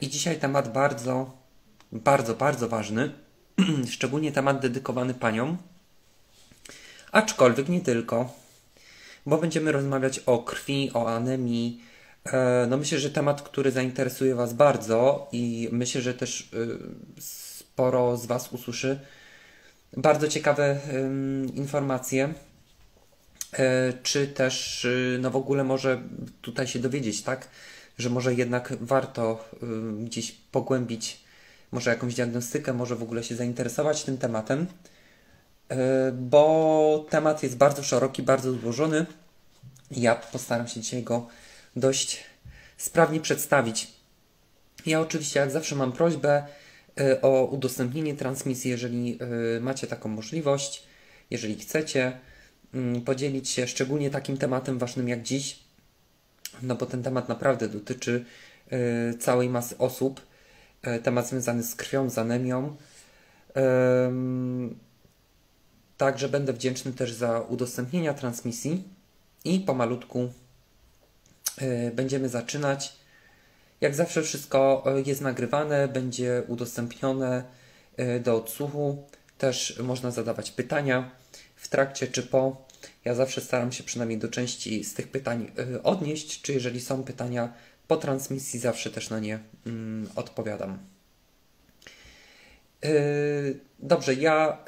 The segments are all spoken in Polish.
I dzisiaj temat bardzo, bardzo, bardzo ważny, szczególnie temat dedykowany paniom, aczkolwiek nie tylko, bo będziemy rozmawiać o krwi, o anemii. E, no myślę, że temat, który zainteresuje Was bardzo i myślę, że też e, sporo z Was usłyszy bardzo ciekawe informacje, e, czy też no w ogóle może tutaj się dowiedzieć, tak, że może jednak warto gdzieś pogłębić może jakąś diagnostykę, może w ogóle się zainteresować tym tematem, bo temat jest bardzo szeroki, bardzo złożony. Ja postaram się dzisiaj go dość sprawnie przedstawić. Ja oczywiście, jak zawsze, mam prośbę y, o udostępnienie transmisji, jeżeli y, macie taką możliwość, jeżeli chcecie podzielić się szczególnie takim tematem ważnym jak dziś, no bo ten temat naprawdę dotyczy y, całej masy osób. Temat związany z krwią, z anemią. Także będę wdzięczny też za udostępnienia transmisji i pomalutku E, będziemy zaczynać. Jak zawsze wszystko e, jest nagrywane, będzie udostępnione e, do odsłuchu. Też można zadawać pytania w trakcie czy po. Ja zawsze staram się przynajmniej do części z tych pytań odnieść, czy jeżeli są pytania po transmisji, zawsze też na nie mm, odpowiadam. Dobrze, ja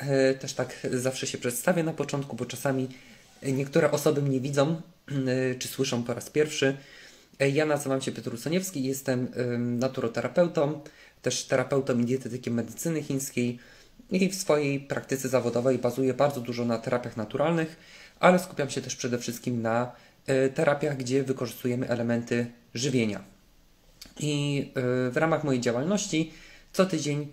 też tak zawsze się przedstawię na początku, bo czasami niektóre osoby mnie widzą, czy słyszą po raz pierwszy. Ja nazywam się Piotr Soniewski, jestem naturoterapeutą, też terapeutą i dietetykiem medycyny chińskiej i w swojej praktyce zawodowej bazuję bardzo dużo na terapiach naturalnych, ale skupiam się też przede wszystkim na e, terapiach, gdzie wykorzystujemy elementy żywienia. I e, w ramach mojej działalności co tydzień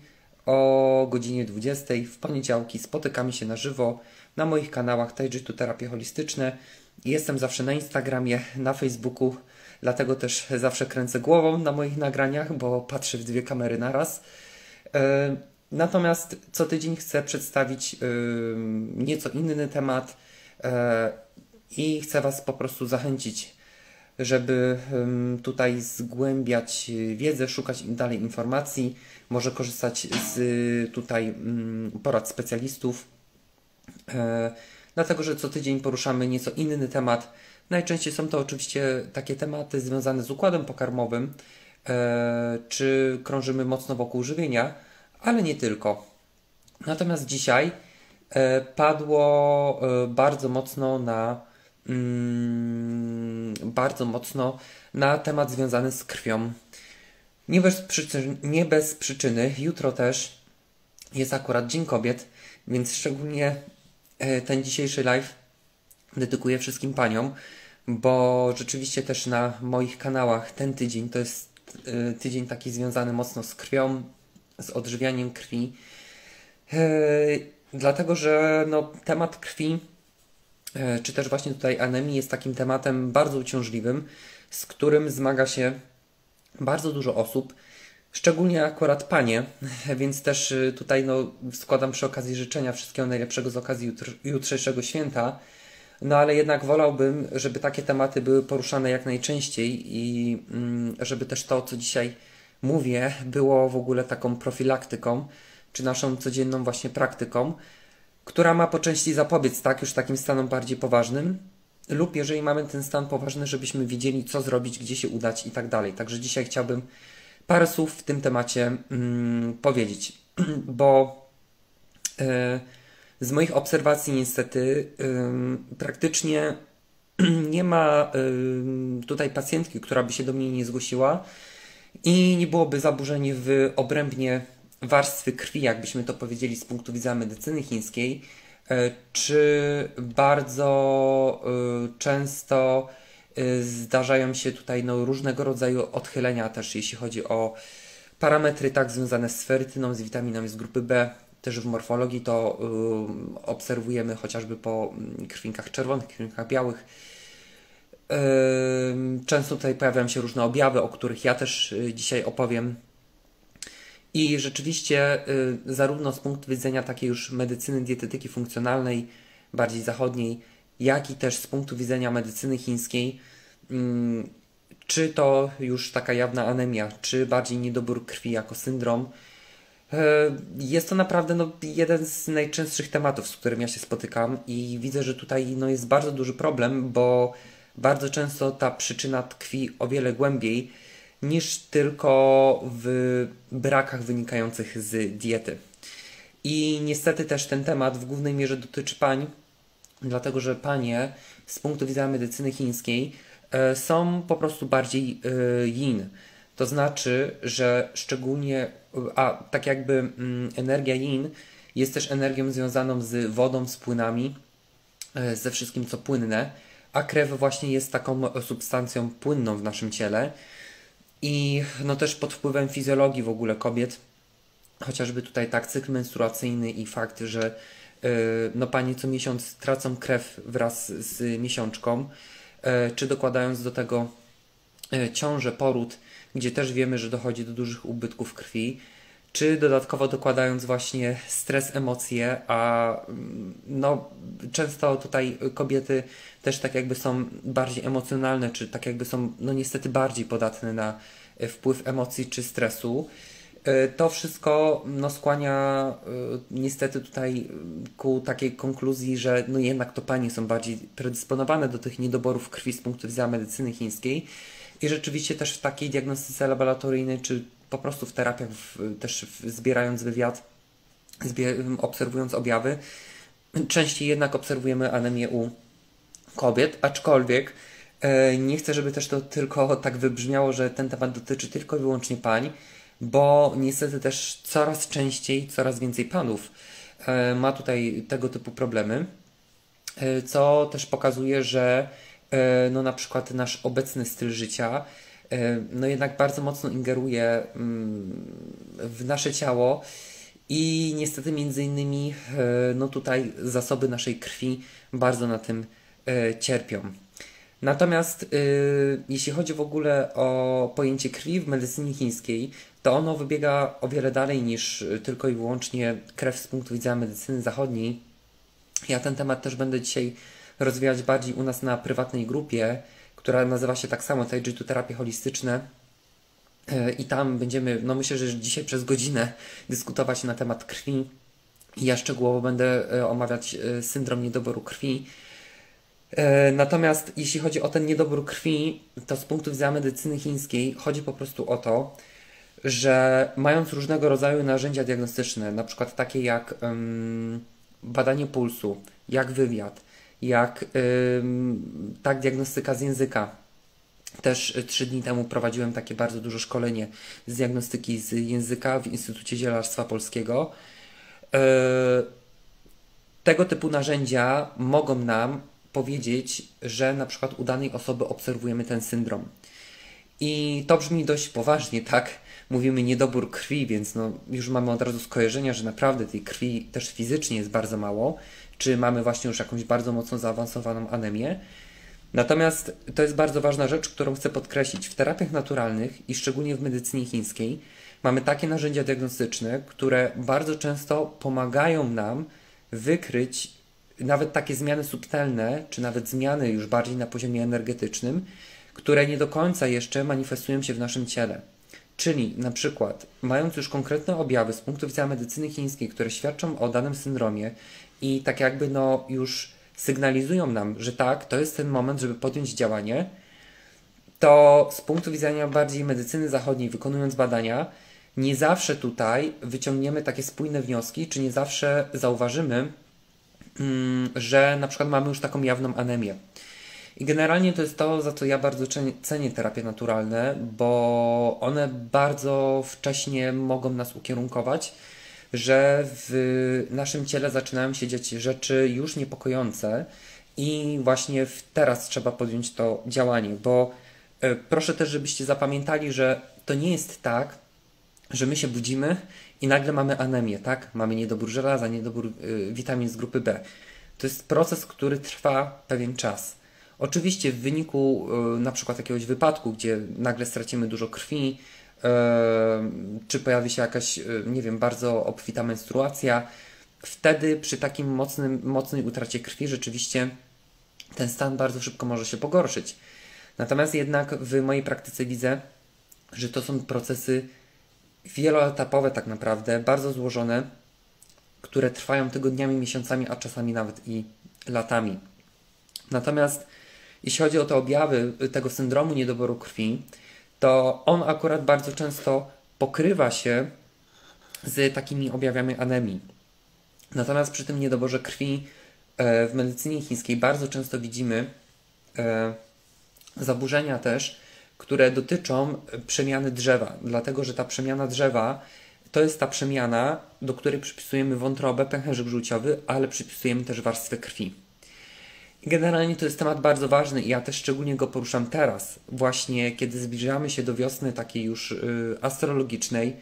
o godzinie 20 w poniedziałki spotykamy się na żywo na moich kanałach Taijutsu Terapie Holistyczne Jestem zawsze na Instagramie, na Facebooku, dlatego też zawsze kręcę głową na moich nagraniach, bo patrzę w dwie kamery naraz. E, natomiast co tydzień chcę przedstawić nieco inny temat i chcę Was po prostu zachęcić, żeby tutaj zgłębiać wiedzę, szukać dalej informacji, może korzystać z tutaj mm, porad specjalistów dlatego że co tydzień poruszamy nieco inny temat. Najczęściej są to oczywiście takie tematy związane z układem pokarmowym, e, czy krążymy mocno wokół żywienia, ale nie tylko. Natomiast dzisiaj e, padło e, bardzo mocno na mm, bardzo mocno na temat związany z krwią. Nie bez, przyczyny, nie bez przyczyny, jutro też jest akurat Dzień Kobiet, więc szczególnie E, ten dzisiejszy live dedykuję wszystkim paniom, bo rzeczywiście też na moich kanałach ten tydzień to jest e, tydzień taki związany mocno z krwią, z odżywianiem krwi. E, dlatego, że no, temat krwi, czy też właśnie tutaj anemii jest takim tematem bardzo uciążliwym, z którym zmaga się bardzo dużo osób. Szczególnie akurat panie, więc też y, tutaj no, składam przy okazji życzenia wszystkiego najlepszego z okazji jutr jutrzejszego święta. No ale jednak wolałbym, żeby takie tematy były poruszane jak najczęściej i mm, żeby też to, co dzisiaj mówię, było w ogóle taką profilaktyką, czy naszą codzienną właśnie praktyką, która ma po części zapobiec tak już takim stanom bardziej poważnym, lub jeżeli mamy ten stan poważny, żebyśmy wiedzieli, co zrobić, gdzie się udać i tak dalej. Także dzisiaj chciałbym parę słów w tym temacie mm, powiedzieć, bo e, z moich obserwacji niestety praktycznie nie ma tutaj pacjentki, która by się do mnie nie zgłosiła i nie byłoby zaburzeń w obrębnie warstwy krwi, jakbyśmy to powiedzieli z punktu widzenia medycyny chińskiej, e, czy bardzo e, często Y, zdarzają się tutaj no, różnego rodzaju odchylenia też, jeśli chodzi o parametry tak związane z ferytyną, z witaminami z grupy B. Też w morfologii to y, obserwujemy chociażby po mm, krwinkach czerwonych, krwinkach białych. Y, często tutaj pojawiają się różne objawy, o których ja też dzisiaj opowiem. I rzeczywiście, y, zarówno z punktu widzenia takiej już medycyny dietetyki funkcjonalnej, bardziej zachodniej, jak i też z punktu widzenia medycyny chińskiej, mm, czy to już taka jawna anemia, czy bardziej niedobór krwi jako syndrom. E, jest to naprawdę no, jeden z najczęstszych tematów, z którym ja się spotykam i widzę, że tutaj no, jest bardzo duży problem, bo bardzo często ta przyczyna tkwi o wiele głębiej niż tylko w brakach wynikających z diety. I niestety też ten temat w głównej mierze dotyczy pań, dlatego że panie z punktu widzenia medycyny chińskiej e, są po prostu bardziej e, yin. To znaczy, że szczególnie, a tak jakby mm, energia yin jest też energią związaną z wodą, z płynami, e, ze wszystkim co płynne, a krew właśnie jest taką substancją płynną w naszym ciele i no też pod wpływem fizjologii w ogóle kobiet, chociażby tutaj tak cykl menstruacyjny i fakt, że yy, no panie co miesiąc tracą krew wraz z miesiączką, yy, czy dokładając do tego yy, ciążę, poród, gdzie też wiemy, że dochodzi do dużych ubytków krwi, czy dodatkowo dokładając właśnie stres, emocje, a mm, no, często tutaj kobiety też tak jakby są bardziej emocjonalne, czy tak jakby są no niestety bardziej podatne na e, wpływ emocji czy stresu. E, to wszystko no, skłania e, niestety tutaj ku takiej konkluzji, że no jednak to panie są bardziej predysponowane do tych niedoborów krwi z punktu widzenia medycyny chińskiej i rzeczywiście też w takiej diagnostyce laboratoryjnej czy po prostu w terapiach, w, też w, zbierając wywiad, obserwując objawy, częściej jednak obserwujemy anemię u kobiet, aczkolwiek e, nie chcę, żeby też to tylko tak wybrzmiało, że ten temat dotyczy tylko i wyłącznie pań, bo niestety też coraz częściej, coraz więcej panów e, ma tutaj tego typu problemy, e, co też pokazuje, że e, no na przykład nasz obecny styl życia no jednak bardzo mocno ingeruje mm, w nasze ciało i niestety między innymi e, no tutaj zasoby naszej krwi bardzo na tym e, cierpią. Natomiast jeśli chodzi w ogóle o pojęcie krwi w medycynie chińskiej, to ono wybiega o wiele dalej niż tylko i wyłącznie krew z punktu widzenia medycyny zachodniej. Ja ten temat też będę dzisiaj rozwijać bardziej u nas na prywatnej grupie, która nazywa się tak samo Taiji terapie holistyczne. E, I tam będziemy, no myślę, że dzisiaj przez godzinę dyskutować na temat krwi. Ja szczegółowo będę e, omawiać e, syndrom niedoboru krwi. Natomiast jeśli chodzi o ten niedobór krwi, to z punktu widzenia medycyny chińskiej chodzi po prostu o to, że mając różnego rodzaju narzędzia diagnostyczne, na przykład takie jak um, badanie pulsu, jak wywiad, jak tak diagnostyka z języka. Też trzy dni temu prowadziłem takie bardzo duże szkolenie z diagnostyki z języka w Instytucie Zielarstwa Polskiego. E, tego typu narzędzia mogą nam powiedzieć, że na przykład u danej osoby obserwujemy ten syndrom. I to brzmi dość poważnie, tak? Mówimy niedobór krwi, więc no, już mamy od razu skojarzenia, że naprawdę tej krwi też fizycznie jest bardzo mało czy mamy właśnie już jakąś bardzo mocno zaawansowaną anemię. Natomiast to jest bardzo ważna rzecz, którą chcę podkreślić. W terapiach naturalnych i szczególnie w medycynie chińskiej mamy takie narzędzia diagnostyczne, które bardzo często pomagają nam wykryć nawet takie zmiany subtelne, czy nawet zmiany już bardziej na poziomie energetycznym, które nie do końca jeszcze manifestują się w naszym ciele. Czyli na przykład, mając już konkretne objawy z punktu widzenia medycyny chińskiej, które świadczą o danym syndromie, i tak jakby no już sygnalizują nam, że tak, to jest ten moment, żeby podjąć działanie, to z punktu widzenia bardziej medycyny zachodniej, wykonując badania, nie zawsze tutaj wyciągniemy takie spójne wnioski, czy nie zawsze zauważymy, mm, że na przykład mamy już taką jawną anemię. I generalnie to jest to, za co ja bardzo cenię terapie naturalne, bo one bardzo wcześnie mogą nas ukierunkować że w naszym ciele zaczynają się dziać rzeczy już niepokojące i właśnie teraz trzeba podjąć to działanie, bo e, proszę też, żebyście zapamiętali, że to nie jest tak, że my się budzimy i nagle mamy anemię, tak? Mamy niedobór żelaza, niedobór y, witamin z grupy B. To jest proces, który trwa pewien czas. Oczywiście w wyniku y, na przykład jakiegoś wypadku, gdzie nagle stracimy dużo krwi, czy pojawi się jakaś, nie wiem, bardzo obfita menstruacja, wtedy przy takim mocnym, mocnej utracie krwi rzeczywiście ten stan bardzo szybko może się pogorszyć. Natomiast jednak w mojej praktyce widzę, że to są procesy wieloetapowe tak naprawdę, bardzo złożone, które trwają tygodniami, miesiącami, a czasami nawet i latami. Natomiast jeśli chodzi o te objawy tego syndromu niedoboru krwi, to on akurat bardzo często pokrywa się z takimi objawami anemii. Natomiast przy tym niedoborze krwi e, w medycynie chińskiej bardzo często widzimy e, zaburzenia też, które dotyczą przemiany drzewa, dlatego że ta przemiana drzewa to jest ta przemiana, do której przypisujemy wątrobę, pęcherzyk żółciowy, ale przypisujemy też warstwę krwi. Generalnie to jest temat bardzo ważny i ja też szczególnie go poruszam teraz, właśnie kiedy zbliżamy się do wiosny takiej już y, astrologicznej,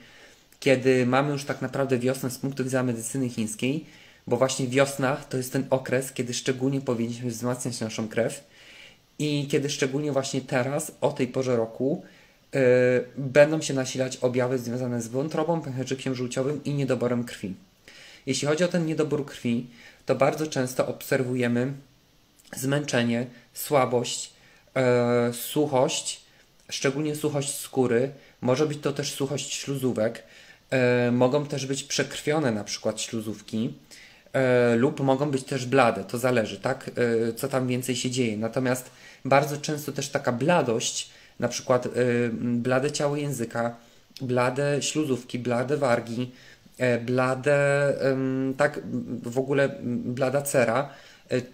kiedy mamy już tak naprawdę wiosnę z punktu widzenia medycyny chińskiej, bo właśnie wiosna to jest ten okres, kiedy szczególnie powinniśmy wzmacniać naszą krew i kiedy szczególnie właśnie teraz, o tej porze roku, yy, będą się nasilać objawy związane z wątrobą, pęcherzykiem żółciowym i niedoborem krwi. Jeśli chodzi o ten niedobór krwi, to bardzo często obserwujemy zmęczenie, słabość, yy, suchość, szczególnie suchość skóry, może być to też suchość śluzówek, yy, mogą też być przekrwione na przykład śluzówki, E, lub mogą być też blade, to zależy, tak, e, co tam więcej się dzieje. Natomiast bardzo często też taka bladość, na przykład e, blade ciało języka, blade śluzówki, blade wargi, blade, tak w ogóle blada cera,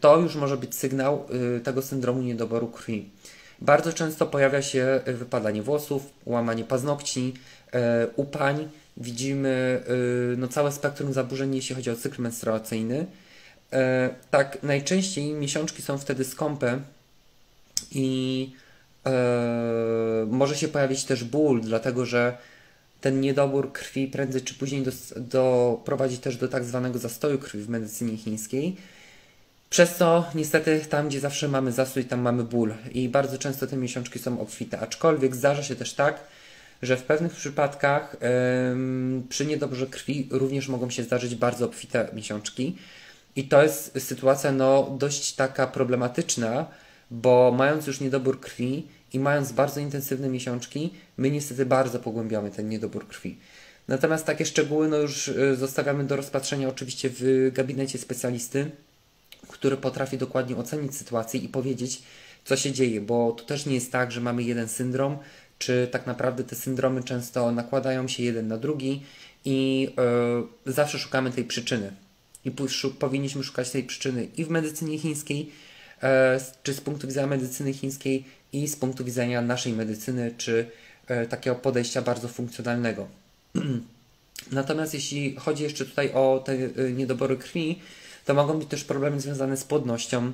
to już może być sygnał tego syndromu niedoboru krwi. Bardzo często pojawia się wypadanie włosów, łamanie paznokci, upań, widzimy y, no, całe spektrum zaburzeń, jeśli chodzi o cykl menstruacyjny. Tak, najczęściej miesiączki są wtedy skąpe i może się pojawić też ból, dlatego że ten niedobór krwi prędzej czy później do, doprowadzi też do tak zwanego zastoju krwi w medycynie chińskiej. Przez co niestety tam, gdzie zawsze mamy zastój, tam mamy ból i bardzo często te miesiączki są obfite. Aczkolwiek zdarza się też tak, że w pewnych przypadkach przy niedoborze krwi również mogą się zdarzyć bardzo obfite miesiączki. I to jest sytuacja no, dość taka problematyczna, bo mając już niedobór krwi i mając bardzo intensywne miesiączki, my niestety bardzo pogłębiamy ten niedobór krwi. Natomiast takie szczegóły no, już y, zostawiamy do rozpatrzenia oczywiście w gabinecie specjalisty, który potrafi dokładnie ocenić sytuację i powiedzieć, co się dzieje, bo to też nie jest tak, że mamy jeden syndrom, czy tak naprawdę te syndromy często nakładają się jeden na drugi i yy, zawsze szukamy tej przyczyny. I powinniśmy szukać tej przyczyny i w medycynie chińskiej, yy, czy z punktu widzenia medycyny chińskiej, i z punktu widzenia naszej medycyny, czy yy, takiego podejścia bardzo funkcjonalnego. Natomiast jeśli chodzi jeszcze tutaj o te niedobory krwi, to mogą być też problemy związane z płodnością,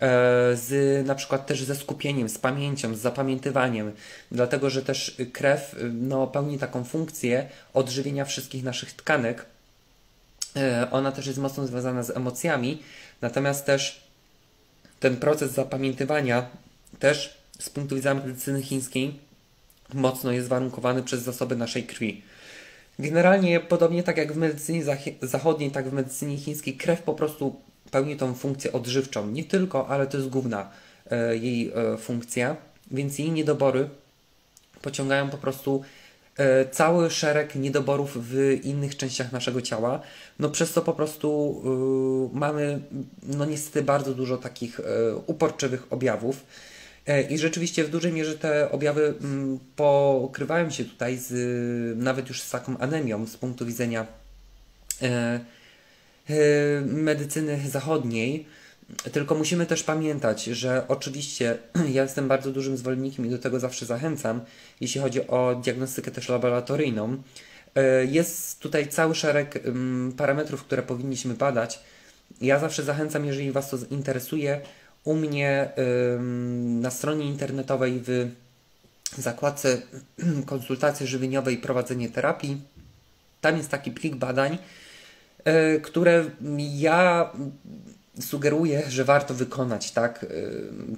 E, z na przykład też ze skupieniem, z pamięcią, z zapamiętywaniem, dlatego że też krew no, pełni taką funkcję odżywienia wszystkich naszych tkanek. E, ona też jest mocno związana z emocjami, natomiast też ten proces zapamiętywania też z punktu widzenia medycyny chińskiej mocno jest warunkowany przez zasoby naszej krwi. Generalnie podobnie tak jak w medycynie zachodniej, tak w medycynie chińskiej krew po prostu pełni tą funkcję odżywczą. Nie tylko, ale to jest główna e, jej e, funkcja, więc jej niedobory pociągają po prostu e, cały szereg niedoborów w innych częściach naszego ciała. No przez to po prostu mamy no niestety bardzo dużo takich uporczywych objawów. I rzeczywiście w dużej mierze te objawy mm, pokrywają się tutaj z, nawet już z taką anemią z punktu widzenia E, medycyny zachodniej. Tylko musimy też pamiętać, że oczywiście ja jestem bardzo dużym zwolennikiem i do tego zawsze zachęcam, jeśli chodzi o diagnostykę też laboratoryjną. E, jest tutaj cały szereg parametrów, które powinniśmy badać. Ja zawsze zachęcam, jeżeli Was to interesuje, u mnie na stronie internetowej w zakładce konsultacji żywieniowej i prowadzenie terapii, tam jest taki plik badań, E, które ja sugeruję, że warto wykonać, tak? E,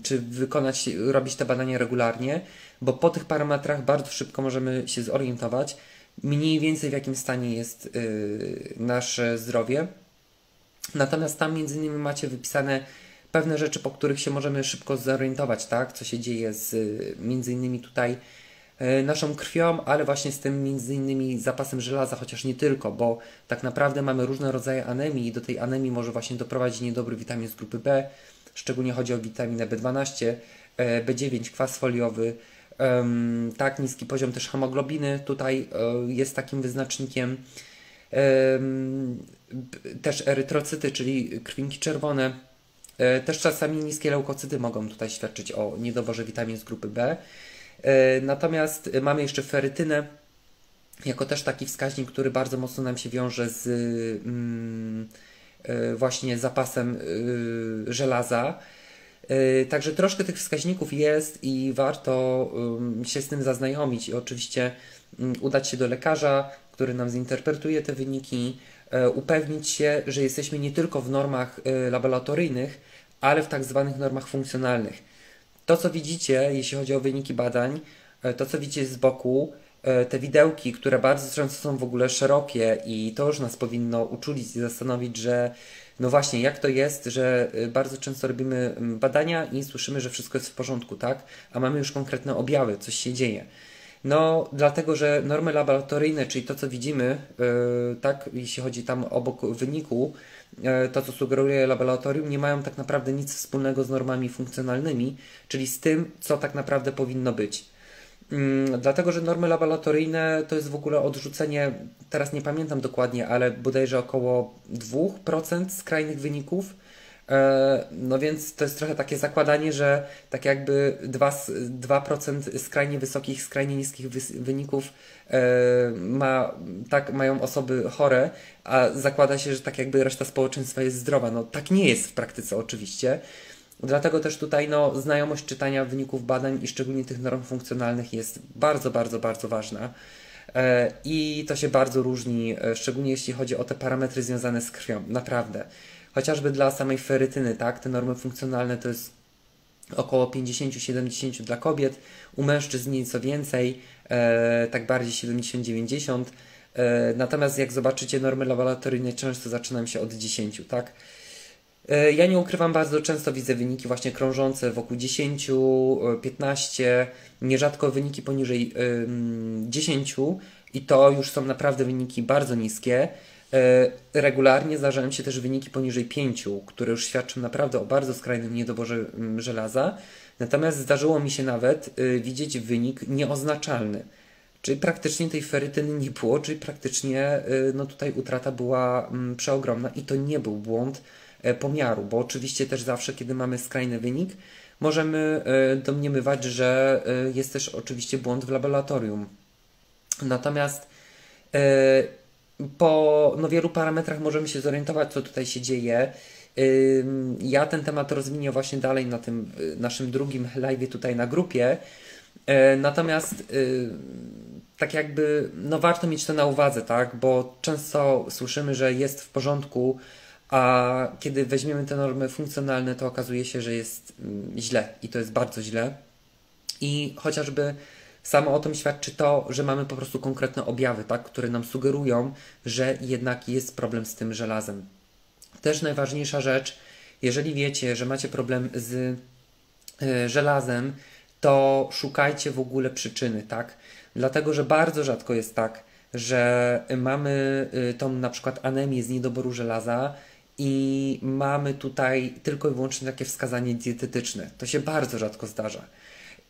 czy wykonać, robić te badania regularnie, bo po tych parametrach bardzo szybko możemy się zorientować mniej więcej w jakim stanie jest e, nasze zdrowie. Natomiast tam między innymi macie wypisane pewne rzeczy, po których się możemy szybko zorientować, tak? Co się dzieje z między innymi tutaj e, naszą krwią, ale właśnie z tym między innymi zapasem żelaza, chociaż nie tylko, bo tak naprawdę mamy różne rodzaje anemii i do tej anemii może właśnie doprowadzić niedobry witamin z grupy B, szczególnie chodzi o witaminę B12, e, B9, kwas foliowy, tak, niski poziom też hemoglobiny tutaj e, jest takim wyznacznikiem. Też erytrocyty, czyli krwinki czerwone. E, też czasami niskie leukocyty mogą tutaj świadczyć o niedoborze witamin z grupy B. E, natomiast mamy jeszcze ferytynę, jako też taki wskaźnik, który bardzo mocno nam się wiąże z mm, właśnie zapasem żelaza. Także troszkę tych wskaźników jest i warto się z tym zaznajomić i oczywiście udać się do lekarza, który nam zinterpretuje te wyniki, upewnić się, że jesteśmy nie tylko w normach laboratoryjnych, ale w tak zwanych normach funkcjonalnych. To, co widzicie, jeśli chodzi o wyniki badań, to, co widzicie z boku, te widełki, które bardzo często są w ogóle szerokie i to już nas powinno uczulić i zastanowić, że no właśnie, jak to jest, że y, bardzo często robimy mm, badania i słyszymy, że wszystko jest w porządku, tak? A mamy już konkretne objawy, coś się dzieje. No, dlatego, że normy laboratoryjne, czyli to, co widzimy, yy, tak, jeśli chodzi tam obok wyniku, to, co sugeruje laboratorium, nie mają tak naprawdę nic wspólnego z normami funkcjonalnymi, czyli z tym, co tak naprawdę powinno być. Mm, dlatego, że normy laboratoryjne to jest w ogóle odrzucenie, teraz nie pamiętam dokładnie, ale bodajże około 2% skrajnych wyników. E, no więc to jest trochę takie zakładanie, że tak jakby 2%, 2% skrajnie wysokich, skrajnie niskich wyników e, ma, tak mają osoby chore, a zakłada się, że tak jakby reszta społeczeństwa jest zdrowa. No tak nie jest w praktyce oczywiście. Dlatego też tutaj no, znajomość czytania wyników badań i szczególnie tych norm funkcjonalnych jest bardzo, bardzo, bardzo ważna. E, I to się bardzo różni, szczególnie jeśli chodzi o te parametry związane z krwią. Naprawdę. Chociażby dla samej ferytyny, tak, te normy funkcjonalne to jest około 50-70 dla kobiet, u mężczyzn nieco więcej, e, tak bardziej 70-90. E, natomiast jak zobaczycie, normy laboratoryjne często zaczynają się od 10, tak? E, ja nie ukrywam, bardzo często widzę wyniki właśnie krążące wokół 10, 15, e, nierzadko wyniki poniżej 10 i to już są naprawdę wyniki bardzo niskie. E, regularnie zdarzają się też wyniki poniżej 5, które już świadczą naprawdę o bardzo skrajnym niedoborze żelaza. Natomiast zdarzyło mi się nawet widzieć wynik nieoznaczalny. Czyli praktycznie tej ferytyny nie było, czyli praktycznie no tutaj utrata była przeogromna i to nie był błąd E, pomiaru, bo oczywiście też zawsze, kiedy mamy skrajny wynik, możemy e, domniemywać, że jest też oczywiście błąd w laboratorium. Natomiast po no, wielu parametrach możemy się zorientować, co tutaj się dzieje. Ja ten temat rozwinię właśnie dalej na tym naszym drugim live tutaj na grupie. Natomiast tak jakby, no warto mieć to na uwadze, tak? Bo często słyszymy, że jest w porządku a kiedy weźmiemy te normy funkcjonalne, to okazuje się, że jest mm, źle i to jest bardzo źle. I chociażby samo o tym świadczy to, że mamy po prostu konkretne objawy, tak, które nam sugerują, że jednak jest problem z tym żelazem. Też najważniejsza rzecz, jeżeli wiecie, że macie problem z y, żelazem, to szukajcie w ogóle przyczyny, tak? Dlatego, że bardzo rzadko jest tak, że mamy y, tą na przykład anemię z niedoboru żelaza, i mamy tutaj tylko i wyłącznie takie wskazanie dietetyczne. To się bardzo rzadko zdarza.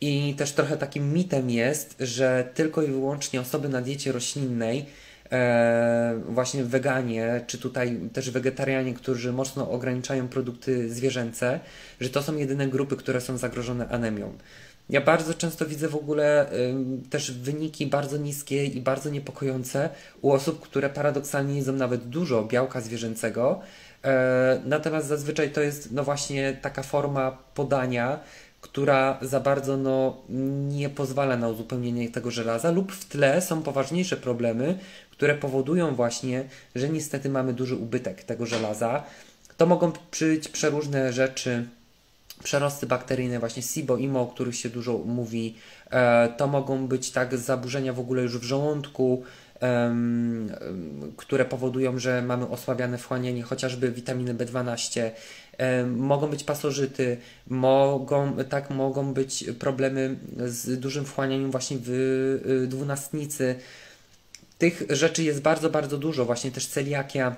I też trochę takim mitem jest, że tylko i wyłącznie osoby na diecie roślinnej, e, właśnie weganie, czy tutaj też wegetarianie, którzy mocno ograniczają produkty zwierzęce, że to są jedyne grupy, które są zagrożone anemią. Ja bardzo często widzę w ogóle y, też wyniki bardzo niskie i bardzo niepokojące u osób, które paradoksalnie jedzą nawet dużo białka zwierzęcego, E, natomiast zazwyczaj to jest no właśnie taka forma podania, która za bardzo no, nie pozwala na uzupełnienie tego żelaza, lub w tle są poważniejsze problemy, które powodują właśnie, że niestety mamy duży ubytek tego żelaza. To mogą być przeróżne rzeczy, przerosty bakteryjne, właśnie SIBO, IMO, o których się dużo mówi. E, to mogą być tak zaburzenia w ogóle już w żołądku, które powodują, że mamy osłabiane wchłanianie chociażby witaminy B12, mogą być pasożyty, mogą, tak, mogą być problemy z dużym wchłanianiem właśnie w y, dwunastnicy. Tych rzeczy jest bardzo, bardzo dużo, właśnie też celiakia.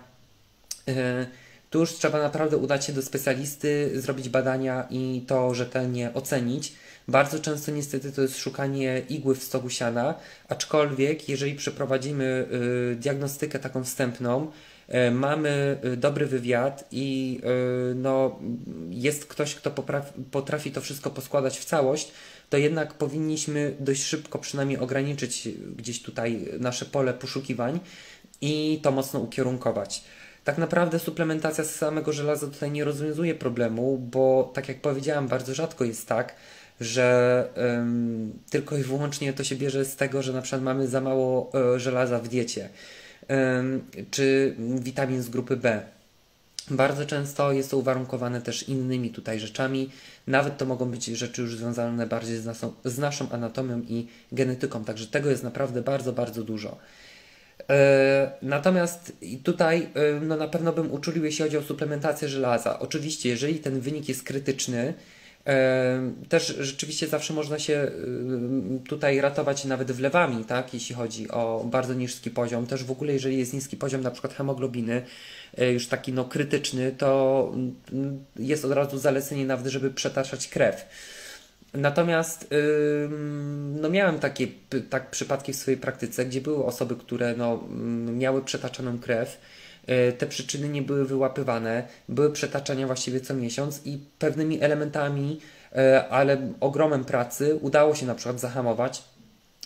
E, tu już trzeba naprawdę udać się do specjalisty, zrobić badania i to rzetelnie ocenić. Bardzo często niestety to jest szukanie igły w stogu siana, aczkolwiek jeżeli przeprowadzimy y, diagnostykę taką wstępną, mamy y, dobry wywiad i no, jest ktoś, kto potrafi to wszystko poskładać w całość, to jednak powinniśmy dość szybko przynajmniej ograniczyć gdzieś tutaj nasze pole poszukiwań i to mocno ukierunkować. Tak naprawdę suplementacja z samego żelaza tutaj nie rozwiązuje problemu, bo tak jak powiedziałem, bardzo rzadko jest tak, że um, tylko i wyłącznie to się bierze z tego, że na przykład mamy za mało e, żelaza w diecie, czy witamin z grupy B. Bardzo często jest to uwarunkowane też innymi tutaj rzeczami. Nawet to mogą być rzeczy już związane bardziej z, naszą, z naszą anatomią i genetyką. Także tego jest naprawdę bardzo, bardzo dużo. E, natomiast tutaj e, no na pewno bym uczulił, jeśli chodzi o suplementację żelaza. Oczywiście, jeżeli ten wynik jest krytyczny, też rzeczywiście zawsze można się tutaj ratować nawet wlewami, tak, jeśli chodzi o bardzo niski poziom. Też w ogóle, jeżeli jest niski poziom na przykład hemoglobiny, e, już taki no krytyczny, to jest od razu zalecenie nawet, żeby przetaczać krew. Natomiast no miałem takie tak przypadki w swojej praktyce, gdzie były osoby, które no, miały przetaczaną krew, te przyczyny nie były wyłapywane, były przetaczania właściwie co miesiąc i pewnymi elementami, e, ale ogromem pracy udało się na przykład zahamować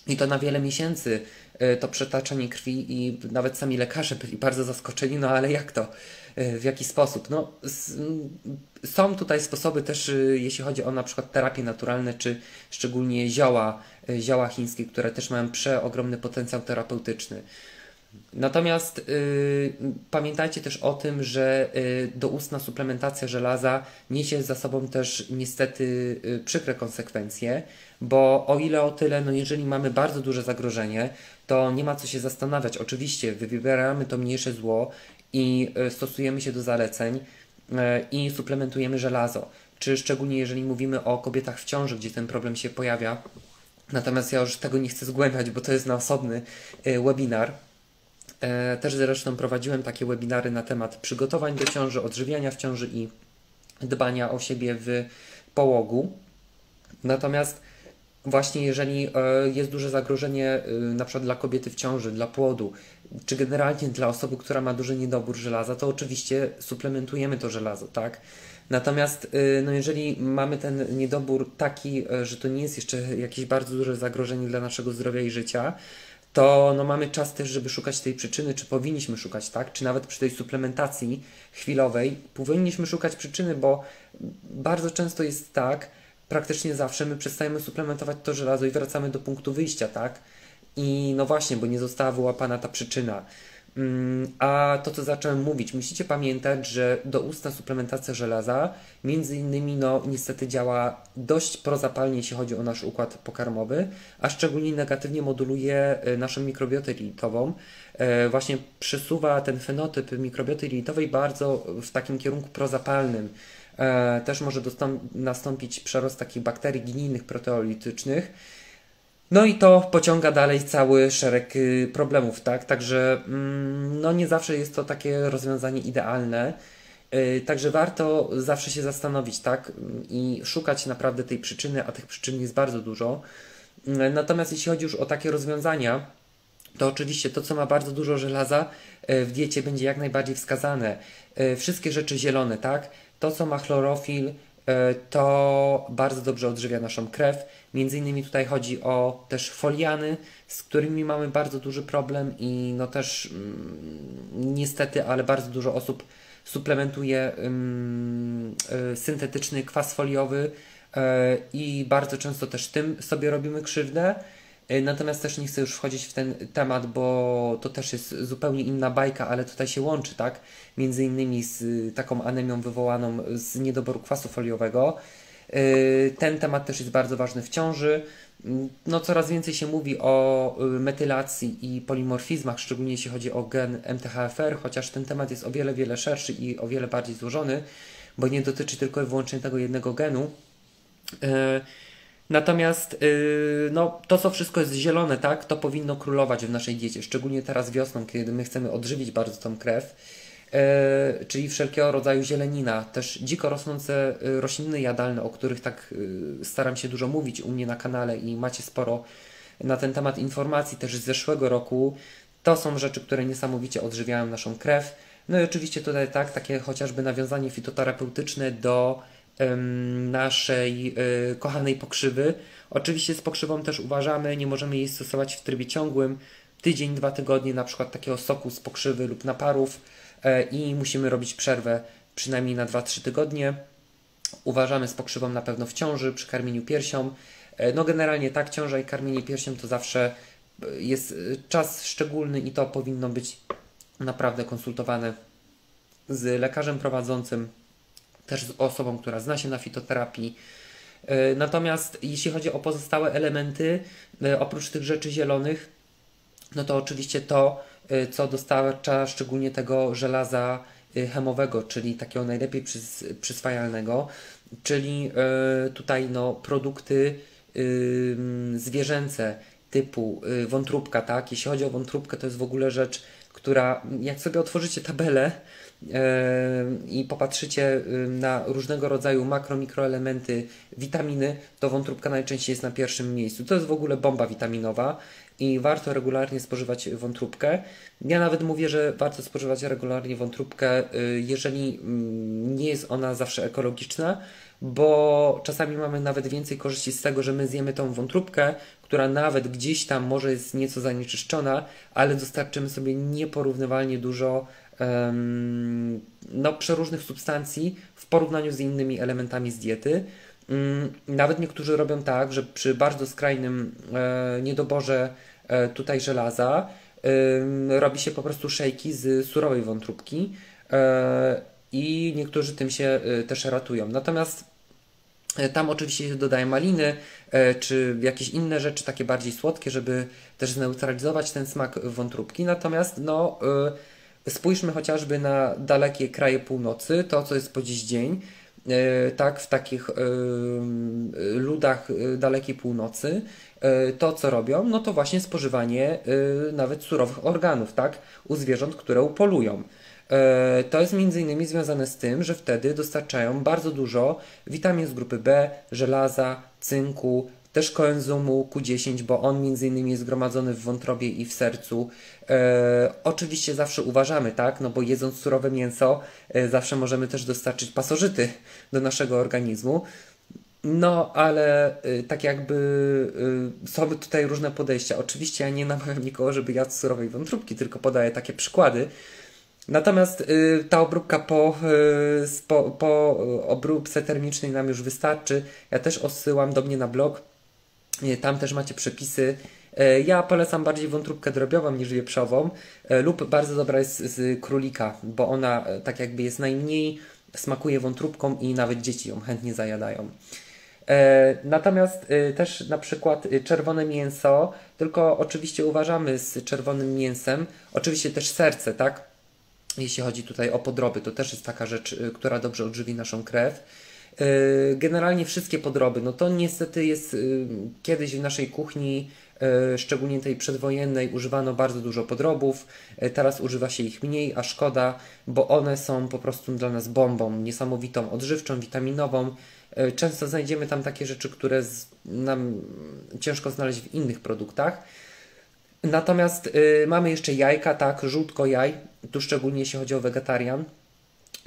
i to na wiele miesięcy e, to przetaczanie krwi i nawet sami lekarze byli bardzo zaskoczeni, no ale jak to? W jaki sposób? No, są tutaj sposoby też, jeśli chodzi o na przykład terapie naturalne, czy szczególnie zioła, zioła chińskie, które też mają przeogromny potencjał terapeutyczny. Natomiast y, pamiętajcie też o tym, że y, doustna suplementacja żelaza niesie za sobą też niestety y, przykre konsekwencje, bo o ile o tyle, no jeżeli mamy bardzo duże zagrożenie, to nie ma co się zastanawiać. Oczywiście wybieramy to mniejsze zło i y, stosujemy się do zaleceń y, i suplementujemy żelazo. Czy szczególnie jeżeli mówimy o kobietach w ciąży, gdzie ten problem się pojawia. Natomiast ja już tego nie chcę zgłębiać, bo to jest na osobny y, webinar. E, też zresztą prowadziłem takie webinary na temat przygotowań do ciąży, odżywiania w ciąży i dbania o siebie w połogu. Natomiast właśnie jeżeli e, jest duże zagrożenie e, na przykład dla kobiety w ciąży, dla płodu, czy generalnie dla osoby, która ma duży niedobór żelaza, to oczywiście suplementujemy to żelazo, tak? Natomiast no jeżeli mamy ten niedobór taki, że to nie jest jeszcze jakieś bardzo duże zagrożenie dla naszego zdrowia i życia, to no, mamy czas też, żeby szukać tej przyczyny, czy powinniśmy szukać, tak? Czy nawet przy tej suplementacji chwilowej powinniśmy szukać przyczyny, bo bardzo często jest tak, praktycznie zawsze my przestajemy suplementować to żelazo i wracamy do punktu wyjścia, tak? I no właśnie, bo nie została wyłapana ta przyczyna. Mm, a to, co zacząłem mówić, musicie pamiętać, że doustna suplementacja żelaza między innymi no, niestety działa dość prozapalnie, jeśli chodzi o nasz układ pokarmowy, a szczególnie negatywnie moduluje e, naszą mikrobiotę jelitową. E, właśnie przesuwa ten fenotyp mikrobioty jelitowej bardzo w takim kierunku prozapalnym. E, też może nastąpić przerost takich bakterii ginijnych proteolitycznych, no i to pociąga dalej cały szereg y, problemów, tak? Także mm, no nie zawsze jest to takie rozwiązanie idealne. Y, także warto zawsze się zastanowić, tak? I szukać naprawdę tej przyczyny, a tych przyczyn jest bardzo dużo. Y, natomiast jeśli chodzi już o takie rozwiązania, to oczywiście to, co ma bardzo dużo żelaza w diecie będzie jak najbardziej wskazane. Wszystkie rzeczy zielone, tak? To, co ma chlorofil, to bardzo dobrze odżywia naszą krew. Między innymi tutaj chodzi o też foliany, z którymi mamy bardzo duży problem i no też mm, niestety, ale bardzo dużo osób suplementuje ym, y, syntetyczny kwas foliowy y, i bardzo często też tym sobie robimy krzywdę. Y, natomiast też nie chcę już wchodzić w ten temat, bo to też jest zupełnie inna bajka, ale tutaj się łączy, tak? Między innymi z taką anemią wywołaną z niedoboru kwasu foliowego. Y, ten temat też jest bardzo ważny w ciąży. Mm, no, coraz więcej się mówi o y, metylacji i polimorfizmach, szczególnie jeśli chodzi o gen MTHFR, chociaż ten temat jest o wiele, wiele szerszy i o wiele bardziej złożony. bo nie dotyczy tylko i wyłącznie tego jednego genu. E, natomiast no, to, co wszystko jest zielone, tak, to powinno królować w naszej diecie, szczególnie teraz wiosną, kiedy my chcemy odżywić bardzo tą krew. E, czyli wszelkiego rodzaju zielenina, też dziko rosnące e, rośliny jadalne, o których tak e, staram się dużo mówić u mnie na kanale i macie sporo na ten temat informacji też z zeszłego roku. To są rzeczy, które niesamowicie odżywiają naszą krew. No i oczywiście tutaj tak, takie chociażby nawiązanie fitoterapeutyczne do ym, naszej y, kochanej pokrzywy. Oczywiście z pokrzywą też uważamy, nie możemy jej stosować w trybie ciągłym. Tydzień, dwa tygodnie na przykład takiego soku z pokrzywy lub naparów i musimy robić przerwę przynajmniej na 2-3 tygodnie. Uważamy z pokrzywą na pewno w ciąży przy karmieniu piersią. E, no generalnie tak, ciąża i karmienie piersią to zawsze e, jest czas szczególny i to powinno być naprawdę konsultowane z lekarzem prowadzącym, też z osobą, która zna się na fitoterapii. Natomiast jeśli chodzi o pozostałe elementy, oprócz tych rzeczy zielonych, no to oczywiście to, co dostarcza szczególnie tego żelaza y, chemowego, czyli takiego najlepiej przys przyswajalnego, czyli y, tutaj no, produkty zwierzęce typu wątróbka, tak? Jeśli chodzi o wątróbkę, to jest w ogóle rzecz, która, jak sobie otworzycie tabelę i popatrzycie na różnego rodzaju makro, mikroelementy, witaminy, to wątróbka najczęściej jest na pierwszym miejscu. To jest w ogóle bomba witaminowa i warto regularnie spożywać wątróbkę. Ja nawet mówię, że warto spożywać regularnie wątróbkę, y, jeżeli mm, nie jest ona zawsze ekologiczna, bo czasami mamy nawet więcej korzyści z tego, że my zjemy tą wątróbkę, która nawet gdzieś tam może jest nieco zanieczyszczona, ale dostarczymy sobie nieporównywalnie dużo no, przeróżnych substancji w porównaniu z innymi elementami z diety. Mm, nawet niektórzy robią tak, że przy bardzo skrajnym e, niedoborze e, tutaj żelaza robi się po prostu szejki z surowej wątróbki e, i niektórzy tym się też ratują. Natomiast tam oczywiście się dodaje maliny czy jakieś inne rzeczy takie bardziej słodkie, żeby też zneutralizować ten smak wątróbki. Natomiast no, spójrzmy chociażby na dalekie kraje północy, to co jest po dziś dzień. E, tak, w takich e, ludach e, dalekiej północy, to co robią, no to właśnie spożywanie nawet surowych organów, tak, u zwierząt, które upolują. To jest między innymi związane z tym, że wtedy dostarczają bardzo dużo witamin z grupy B, żelaza, cynku, też koenzymu Q10, bo on między innymi jest zgromadzony w wątrobie i w sercu. E, oczywiście zawsze uważamy, tak, no bo jedząc surowe mięso e, zawsze możemy też dostarczyć pasożyty do naszego organizmu. No, ale y, tak jakby y, są tutaj różne podejścia. Oczywiście ja nie namawiam nikogo, żeby jadł surowej wątróbki, tylko podaję takie przykłady. Natomiast y, ta obróbka po, po, po obróbce termicznej nam już wystarczy. Ja też odsyłam do mnie na blog tam też macie przepisy. E, ja polecam bardziej wątróbkę drobiową niż wieprzową e, lub bardzo dobra jest z królika, bo ona e, tak jakby jest najmniej, smakuje wątróbką i nawet dzieci ją chętnie zajadają. Natomiast też na przykład czerwone mięso, tylko oczywiście uważamy z czerwonym mięsem, oczywiście też serce, tak? Jeśli chodzi tutaj o podroby, to też jest taka rzecz, która dobrze odżywi naszą krew. E, generalnie wszystkie podroby, no to niestety jest y, kiedyś w naszej kuchni, e, szczególnie tej przedwojennej, używano bardzo dużo podrobów. E, teraz używa się ich mniej, a szkoda, bo one są po prostu dla nas bombą, niesamowitą, odżywczą, witaminową. Często znajdziemy tam takie rzeczy, które nam ciężko znaleźć w innych produktach. Natomiast y, mamy jeszcze jajka, tak, żółtko jaj, tu szczególnie jeśli chodzi o wegetarian.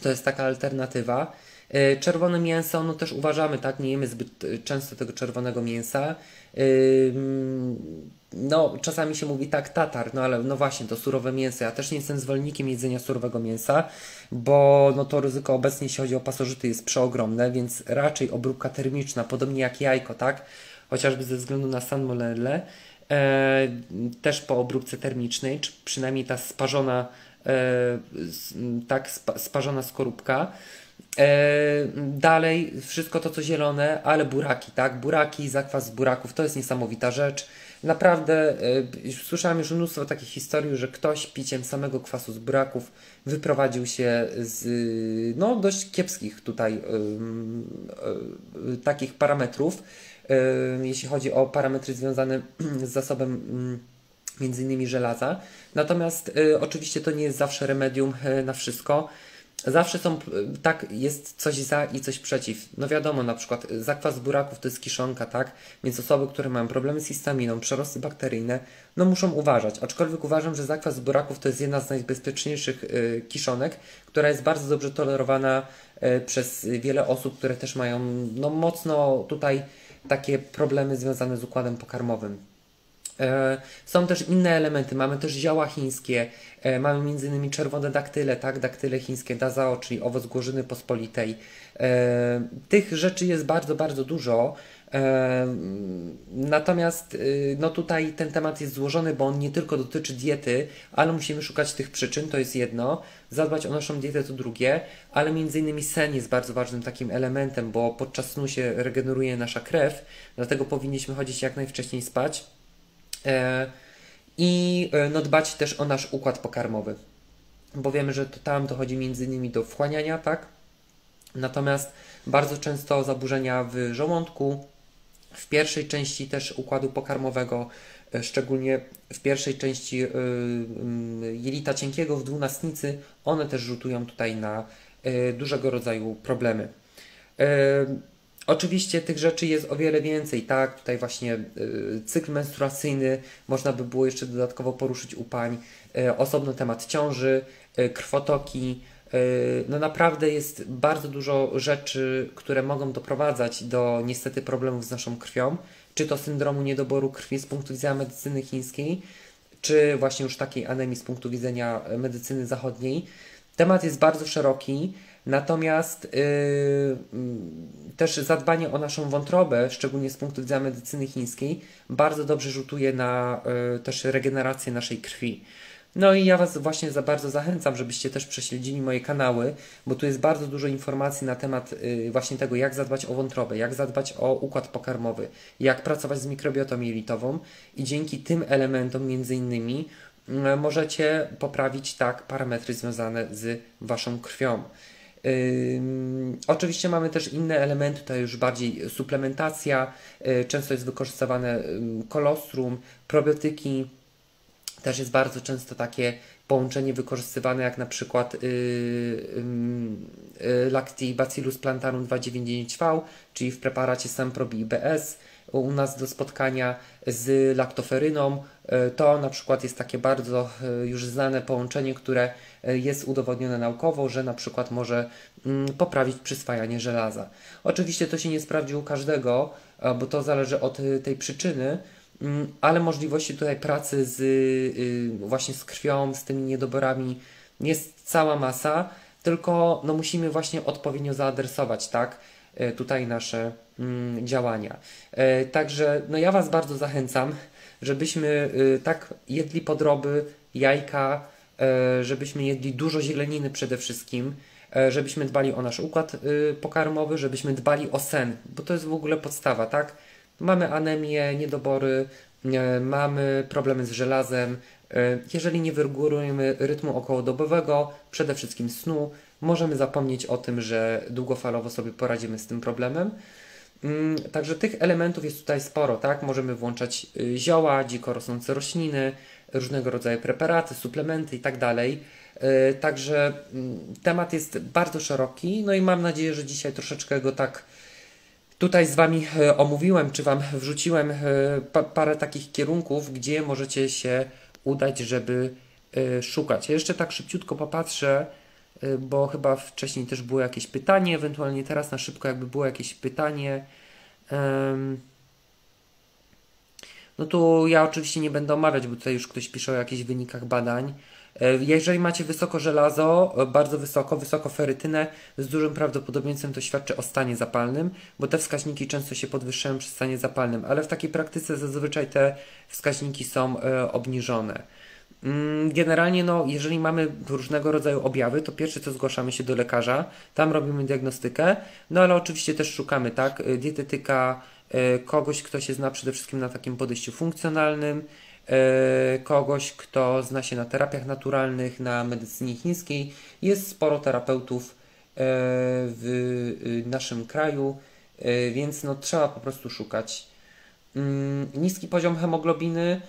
To jest taka alternatywa. E, czerwone mięso, no też uważamy, tak, nie jemy zbyt e, często tego czerwonego mięsa. E, mm, no, czasami się mówi tak, tatar, no ale no właśnie, to surowe mięso. Ja też nie jestem zwolennikiem jedzenia surowego mięsa, bo no to ryzyko obecnie, jeśli chodzi o pasożyty, jest przeogromne, więc raczej obróbka termiczna, podobnie jak jajko, tak, chociażby ze względu na salmonellę, e, też po obróbce termicznej, czy przynajmniej ta sparzona, tak, spa, sparzona skorupka, E, dalej wszystko to co zielone, ale buraki, tak? Buraki, zakwas z buraków to jest niesamowita rzecz. Naprawdę y, słyszałem już mnóstwo takich historii, że ktoś piciem samego kwasu z buraków wyprowadził się z no, dość kiepskich tutaj takich parametrów, jeśli chodzi o parametry związane z zasobem mm, między innymi żelaza. Natomiast oczywiście to nie jest zawsze remedium na wszystko zawsze są, tak, jest coś za i coś przeciw. No wiadomo, na przykład zakwas buraków to jest kiszonka, tak? Więc osoby, które mają problemy z histaminą, przerosty bakteryjne, no muszą uważać. Aczkolwiek uważam, że zakwas buraków to jest jedna z najbezpieczniejszych y, kiszonek, która jest bardzo dobrze tolerowana y, przez wiele osób, które też mają, no mocno tutaj takie problemy związane z układem pokarmowym. E, są też inne elementy, mamy też zioła chińskie, e, mamy m.in. czerwone daktyle, tak, daktyle chińskie, dazao, czyli owoc górzyny pospolitej. E, tych rzeczy jest bardzo, bardzo dużo. Natomiast no tutaj ten temat jest złożony, bo on nie tylko dotyczy diety, ale musimy szukać tych przyczyn, to jest jedno. Zadbać o naszą dietę to drugie, ale między innymi sen jest bardzo ważnym takim elementem, bo podczas snu się regeneruje nasza krew, dlatego powinniśmy chodzić jak najwcześniej spać. E, I e, no, dbać też o nasz układ pokarmowy, bo wiemy, że to tam dochodzi między innymi do wchłaniania, tak? Natomiast bardzo często zaburzenia w żołądku, w pierwszej części też układu pokarmowego, e, szczególnie w pierwszej części jelita cienkiego w dwunastnicy, one też rzutują tutaj na dużego rodzaju problemy. Oczywiście tych rzeczy jest o wiele więcej, tak? Tutaj właśnie y, cykl menstruacyjny można by było jeszcze dodatkowo poruszyć u pań, y, osobno temat ciąży, y, krwotoki. Y, no naprawdę jest bardzo dużo rzeczy, które mogą doprowadzać do niestety problemów z naszą krwią, czy to syndromu niedoboru krwi z punktu widzenia medycyny chińskiej, czy właśnie już takiej anemii z punktu widzenia medycyny zachodniej. Temat jest bardzo szeroki. Natomiast yy, też zadbanie o naszą wątrobę, szczególnie z punktu widzenia medycyny chińskiej, bardzo dobrze rzutuje na yy, też regenerację naszej krwi. No i ja Was właśnie za bardzo zachęcam, żebyście też prześledzili moje kanały, bo tu jest bardzo dużo informacji na temat yy, właśnie tego, jak zadbać o wątrobę, jak zadbać o układ pokarmowy, jak pracować z mikrobiotą jelitową i dzięki tym elementom między innymi możecie poprawić tak parametry związane z Waszą krwią. Oczywiście mamy też inne elementy, to już bardziej suplementacja, y, często jest wykorzystywane kolostrum, probiotyki, też jest bardzo często takie połączenie wykorzystywane jak na przykład yy, Lactibacillus plantarum 299V, czyli w preparacie Semprobi IBS u nas do spotkania z laktoferyną. Y, to na przykład jest takie bardzo y, już znane połączenie, które E, jest udowodnione naukowo, że na przykład może mm, poprawić przyswajanie żelaza. Oczywiście to się nie sprawdzi u każdego, bo to zależy od tej przyczyny, mm, ale możliwości tutaj pracy z właśnie z krwią, z tymi niedoborami jest cała masa, tylko no musimy właśnie odpowiednio zaadresować, tak, e, tutaj nasze mm, działania. E, także no ja Was bardzo zachęcam, żebyśmy y, tak jedli podroby, jajka, E, żebyśmy jedli dużo zieleniny przede wszystkim, e, żebyśmy dbali o nasz układ y, pokarmowy, żebyśmy dbali o sen, bo to jest w ogóle podstawa, tak? Mamy anemię, niedobory, e, mamy problemy z żelazem. Jeżeli nie wyrgulujemy rytmu okołodobowego, przede wszystkim snu, możemy zapomnieć o tym, że długofalowo sobie poradzimy z tym problemem. Mm, także tych elementów jest tutaj sporo, tak? Możemy włączać y, zioła, dziko rosnące rośliny, różnego rodzaju preparaty, suplementy i tak. Y, także mm, temat jest bardzo szeroki, no i mam nadzieję, że dzisiaj troszeczkę go tak tutaj z Wami y, omówiłem, czy Wam wrzuciłem parę takich kierunków, gdzie możecie się udać, żeby szukać. Ja jeszcze tak szybciutko popatrzę, bo chyba wcześniej też było jakieś pytanie, ewentualnie teraz na szybko jakby było jakieś pytanie. No tu ja oczywiście nie będę omawiać, bo tutaj już ktoś pisze o jakichś wynikach badań. Y, jeżeli macie wysoko żelazo, y, bardzo wysoko, wysoko ferytynę, z dużym prawdopodobieństwem to świadczy o stanie zapalnym, bo te wskaźniki często się podwyższają przy stanie zapalnym, ale w takiej praktyce zazwyczaj te wskaźniki są obniżone. Mm, generalnie, no, jeżeli mamy różnego rodzaju objawy, to pierwsze co zgłaszamy się do lekarza, tam robimy diagnostykę, no ale oczywiście też szukamy, tak, y, dietetyka, kogoś, kto się zna przede wszystkim na takim podejściu funkcjonalnym, kogoś, kto zna się na terapiach naturalnych, na medycynie chińskiej. Jest sporo terapeutów w naszym kraju, więc no, trzeba po prostu szukać. Mm, niski poziom hemoglobiny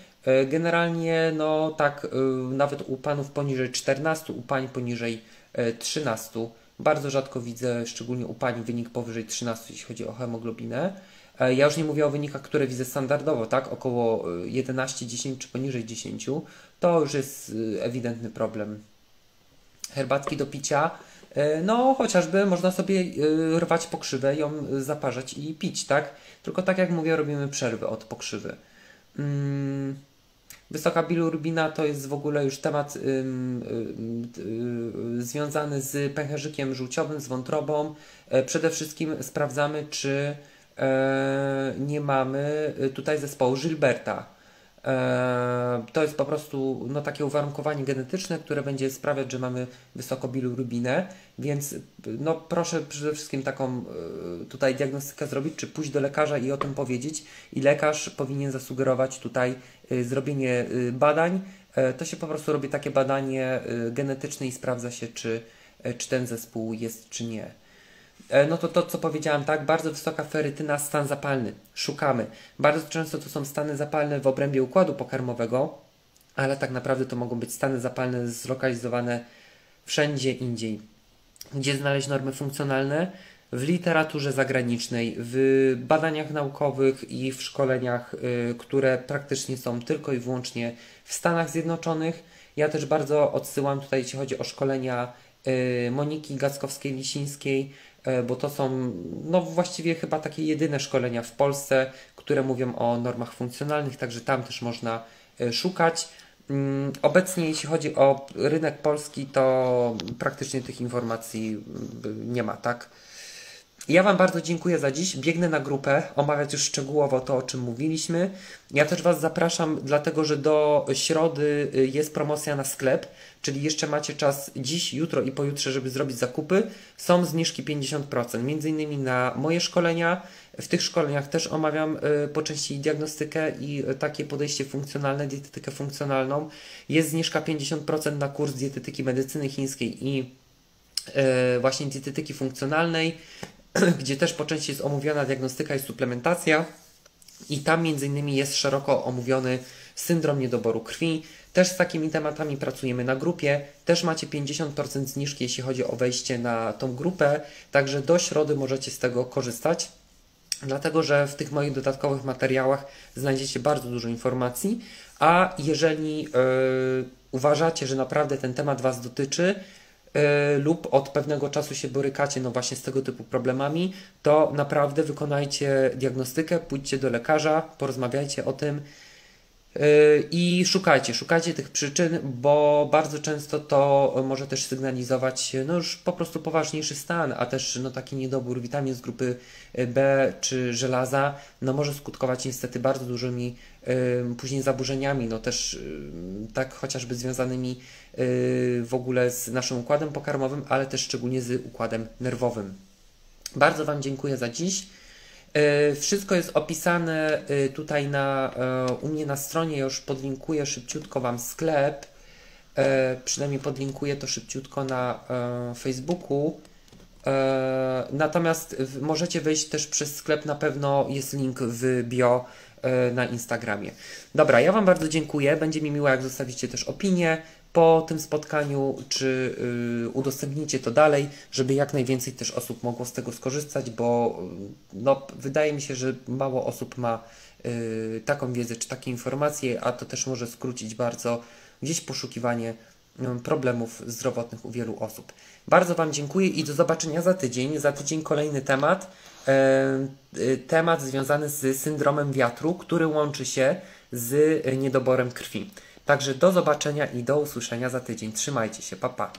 generalnie, no tak, e, nawet u panów poniżej 14, u pań poniżej 13. E, Bardzo rzadko widzę, szczególnie u pani, wynik powyżej 13, jeśli chodzi o hemoglobinę. Ja już nie mówię o wynikach, które widzę standardowo, tak? Około 11, 10 czy poniżej 10. To już jest ewidentny problem. Herbatki do picia. No, chociażby można sobie rwać pokrzywę, ją zaparzać i pić, tak? Tylko tak jak mówię, robimy przerwy od pokrzywy. Hmm. Wysoka bilirubina to jest w ogóle już temat ym, ym, y, związany z pęcherzykiem żółciowym, z wątrobą. E, przede wszystkim sprawdzamy, czy e, nie mamy tutaj zespołu Gilberta. E, to jest po prostu no, takie uwarunkowanie genetyczne, które będzie sprawiać, że mamy wysoko bilirubinę, więc no, proszę przede wszystkim taką e, tutaj diagnostykę zrobić, czy pójść do lekarza i o tym powiedzieć i lekarz powinien zasugerować tutaj zrobienie badań. To się po prostu robi takie badanie genetyczne i sprawdza się, czy, czy ten zespół jest, czy nie. E, no to to, co powiedziałam, tak, bardzo wysoka ferytyna, stan zapalny. Szukamy. Bardzo często to są stany zapalne w obrębie układu pokarmowego, ale tak naprawdę to mogą być stany zapalne zlokalizowane wszędzie indziej. Gdzie znaleźć normy funkcjonalne? W literaturze zagranicznej, w badaniach naukowych i w szkoleniach, y, które praktycznie są tylko i wyłącznie w Stanach Zjednoczonych. Ja też bardzo odsyłam tutaj, jeśli chodzi o szkolenia y, Moniki Gackowskiej-Lisińskiej, E, bo to są no właściwie chyba takie jedyne szkolenia w Polsce, które mówią o normach funkcjonalnych, także tam też można szukać. Mm, obecnie, jeśli chodzi o rynek polski, to praktycznie tych informacji mm, nie ma, tak? Ja Wam bardzo dziękuję za dziś. Biegnę na grupę, omawiać już szczegółowo to, o czym mówiliśmy. Ja też Was zapraszam, dlatego że do środy y, jest promocja na sklep, czyli jeszcze macie czas dziś, jutro i pojutrze, żeby zrobić zakupy. Są zniżki 50%, między innymi na moje szkolenia. W tych szkoleniach też omawiam y, po części diagnostykę i y, takie podejście funkcjonalne, dietetykę funkcjonalną. Jest zniżka 50% na kurs dietetyki medycyny chińskiej i właśnie dietetyki funkcjonalnej. gdzie też po części jest omówiona diagnostyka i suplementacja. I tam między innymi jest szeroko omówiony syndrom niedoboru krwi. Też z takimi tematami pracujemy na grupie. Też macie 50% zniżki, jeśli chodzi o wejście na tą grupę. Także do środy możecie z tego korzystać. Dlatego, że w tych moich dodatkowych materiałach znajdziecie bardzo dużo informacji. A jeżeli yy, uważacie, że naprawdę ten temat Was dotyczy, lub od pewnego czasu się borykacie no właśnie z tego typu problemami, to naprawdę wykonajcie diagnostykę, pójdźcie do lekarza, porozmawiajcie o tym e, i szukajcie, szukajcie tych przyczyn, bo bardzo często to może też sygnalizować no już po prostu poważniejszy stan, a też no taki niedobór witamin z grupy B czy żelaza, no może skutkować niestety bardzo dużymi później zaburzeniami, no też tak chociażby związanymi y, w ogóle z naszym układem pokarmowym, ale też szczególnie z układem nerwowym. Bardzo Wam dziękuję za dziś. Y, wszystko jest opisane y, tutaj na, u mnie na stronie, już podlinkuję szybciutko Wam sklep, przynajmniej podlinkuję to szybciutko na Facebooku. Natomiast możecie wejść też przez sklep, na pewno jest link w bio E, na Instagramie. Dobra, ja Wam bardzo dziękuję. Będzie mi miło, jak zostawicie też opinię po tym spotkaniu, czy y, udostępnicie to dalej, żeby jak najwięcej też osób mogło z tego skorzystać, bo y, no, wydaje mi się, że mało osób ma y, taką wiedzę czy takie informacje, a to też może skrócić bardzo gdzieś poszukiwanie problemów zdrowotnych u wielu osób. Bardzo Wam dziękuję i do zobaczenia za tydzień. Za tydzień kolejny temat. E, temat związany z syndromem wiatru, który łączy się z niedoborem krwi. Także do zobaczenia i do usłyszenia za tydzień. Trzymajcie się, pa pa.